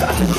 Buy it,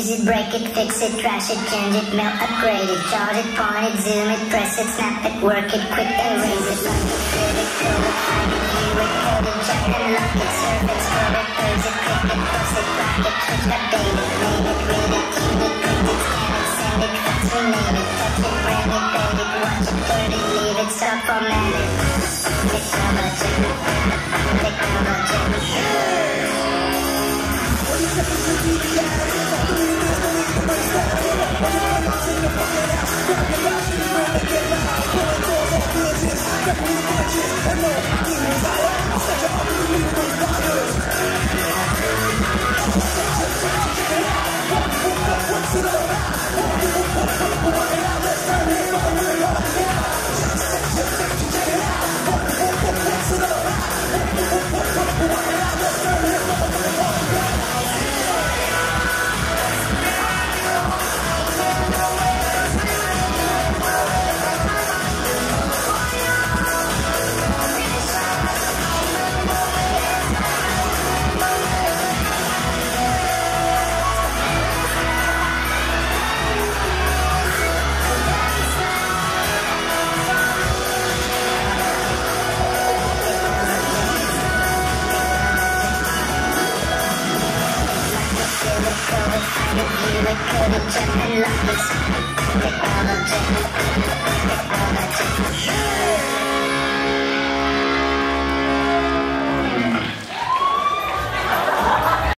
use it, break it, fix it, trash it, change it, melt, upgrade it, charge it, point it, zoom it, press it, snap it, work it, quick, erase it, it, fit it, code it, find it, view it, code it, check lock it, serve it, it, it, click it, post it, it, update it, it, read it, it, print it, scan it, send it, fax, rename it, touch it, brand it, it, watch it, it, leave it, stop, format it. Don't Technology. Technology.